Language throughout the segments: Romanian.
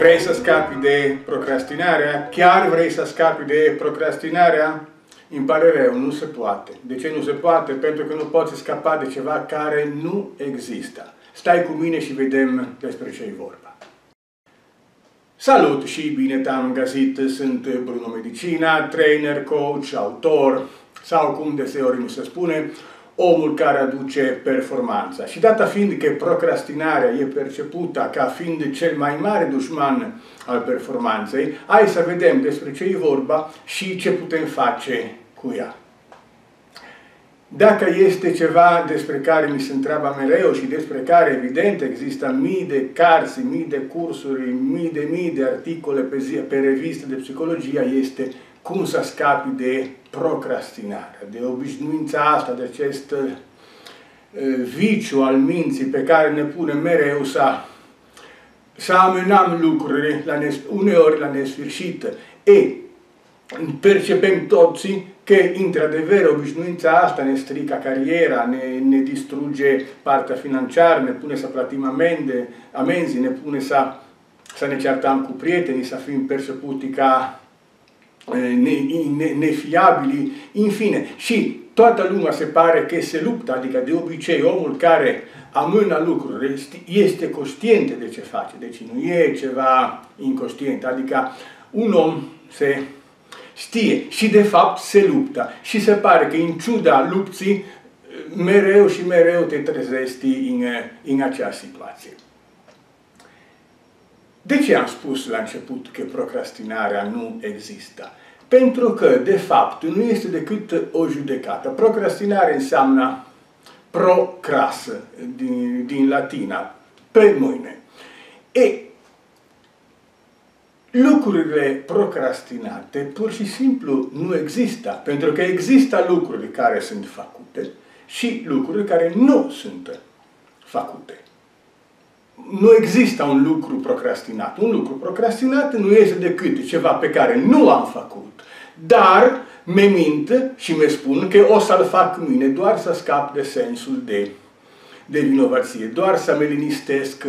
Vrei să scapi de procrastinarea? Chiar vrei să scapi de procrastinarea? Îmi pare rău, nu se poate. De ce nu se poate? Pentru că nu poți scapa de ceva care nu există. Stai cu mine și vedem despre ce e vorba. Salut și bine te-am găsit, sunt Bruno Medicina, trainer, coach, autor sau cum deseori mi se spune, omul care aduce performanța. Și data fiind că procrastinarea e percepută ca fiind cel mai mare dușman al performanței, hai să vedem despre ce e vorba și ce putem face cu ea. Dacă este ceva despre care mi se întreabă mereu și despre care, evident, există mii de cărți, mii de cursuri, mii de mii de articole pe, zi, pe reviste de psihologie, este cum să scapi de procrastinare, de obișnuința asta, de acest uh, viciu al minții pe care ne pune mereu să, să amenam lucrurile la nes, uneori la nesfârșit. E, percepem toți că, într-adevăr, obișnuința asta ne strică cariera, ne, ne distruge partea financiară, ne pune să plătim amende, amenzi, ne pune să, să ne certăm cu prietenii, să fim perceputi ca ne, ne, nefiabili, în fine. Și toată lumea se pare că se luptă, adică de obicei omul care amână lucruri este conștient de ce face, deci nu e ceva inconștient, adică un om se știe și de fapt se luptă și se pare că în ciuda lupții mereu și mereu te trezești în, în acea situație. De ce am spus la început că procrastinarea nu există? Pentru că, de fapt, nu este decât o judecată. Procrastinare înseamnă procrasă, din, din latina, pe mâine. E, lucrurile procrastinate pur și simplu nu există, pentru că există lucruri care sunt făcute și lucruri care nu sunt făcute nu există un lucru procrastinat. Un lucru procrastinat nu este decât ceva pe care nu am făcut, dar mi mint și mi spun că o să-l fac mâine doar să scap de sensul de, de vinovăție, doar să mă linistesc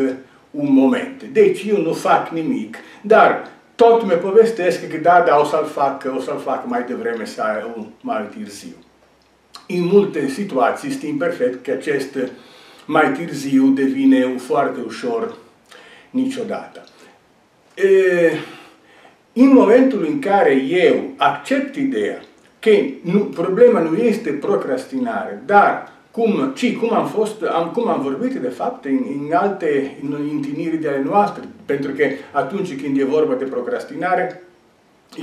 un moment. Deci eu nu fac nimic, dar tot mi povestesc că da, da, o să-l fac, o să-l fac mai devreme sau mai târziu. În multe situații știm perfect că acest mai târziu devine foarte ușor niciodată. E, în momentul în care eu accept ideea că nu, problema nu este procrastinare, dar cum, ci cum am fost, am, cum am vorbit de fapt în, în alte în întâlniri de ale noastre, pentru că atunci când e vorba de procrastinare,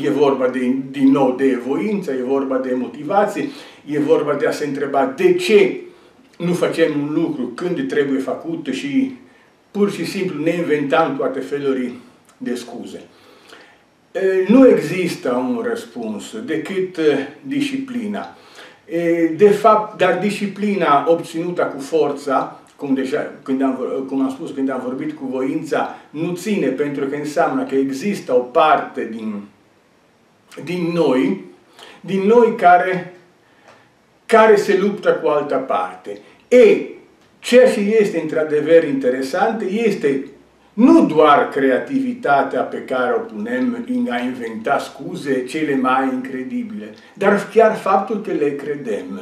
e vorba de, din nou de voință, e vorba de motivație, e vorba de a se întreba de ce nu facem un lucru când trebuie făcut și pur și simplu ne inventăm toate feluri de scuze. Nu există un răspuns decât disciplina. De fapt, dar disciplina obținută cu forța, cum, deja, când am, cum am spus când am vorbit cu voința, nu ține pentru că înseamnă că există o parte din, din noi, din noi care care se luptă cu altă parte. E, ceea ce este într-adevăr interesant este nu doar creativitatea pe care o punem în a inventa scuze cele mai incredibile, dar chiar faptul că le credem.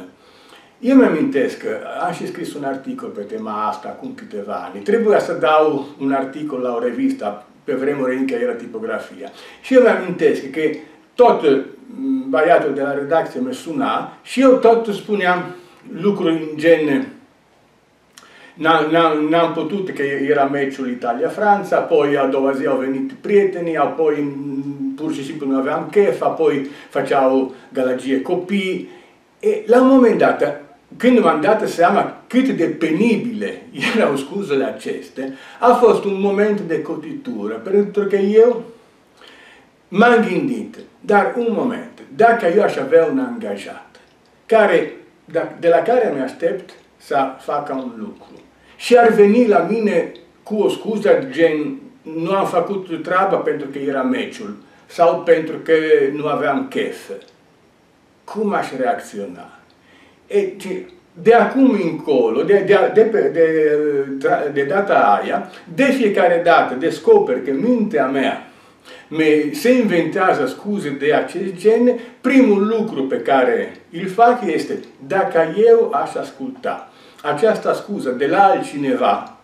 Eu mi amintesc că am și scris un articol pe tema asta acum câteva ani. Trebuia să dau un articol la o revistă, pe vremuri încă era tipografia. Și eu mi amintesc că tot băiatul de la redacție mă suna și eu tot spuneam lucruri în gen N-am putut, că era meciul Italia-Franța, apoi a doua zi au venit prietenii, apoi pur și simplu nu aveam chef, apoi făceau galagie copii. E, la un moment dat, când m-am dat seama cât de penibile erau scuzele acestea, a fost un moment de cotitură, pentru că eu m-am gândit, dar un moment, dacă eu aș avea un angajat care, de la care mi aștept să facă un lucru și ar veni la mine cu o scuză gen nu am făcut treaba pentru că era meciul sau pentru că nu aveam chef. Cum aș reacționa? E, de acum încolo, de, de, de, de, de, de data aia, de fiecare dată descoper că mintea mea se inventează scuze de acest gen, primul lucru pe care îl fac este, dacă eu aș asculta această scuză de la altcineva,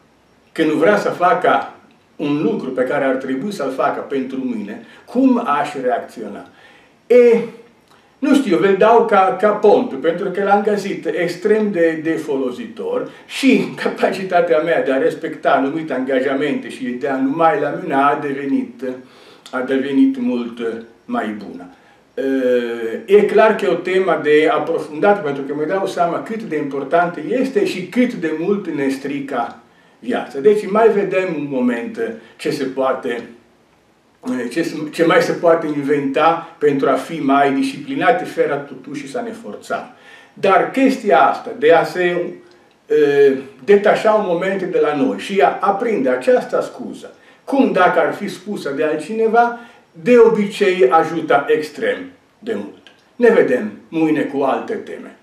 că nu vrea să facă un lucru pe care ar trebui să-l facă pentru mine, cum aș reacționa? E, nu știu, vă dau ca, ca pont, pentru că l-am găsit extrem de, de folositor și capacitatea mea de a respecta anumite angajamente și de a nu mai la mine a devenit, a devenit mult mai bună. E clar că e o temă de aprofundat, pentru că mi dau seama cât de importantă este și cât de mult ne strica viața. Deci mai vedem un moment ce se poate ce, ce mai se poate inventa pentru a fi mai disciplinate, fără totuși să ne forțăm. Dar chestia asta de a se uh, detașa un moment de la noi și a aprinde această scuză, cum dacă ar fi spusă de altcineva, de obicei ajută extrem de mult. Ne vedem mâine cu alte teme.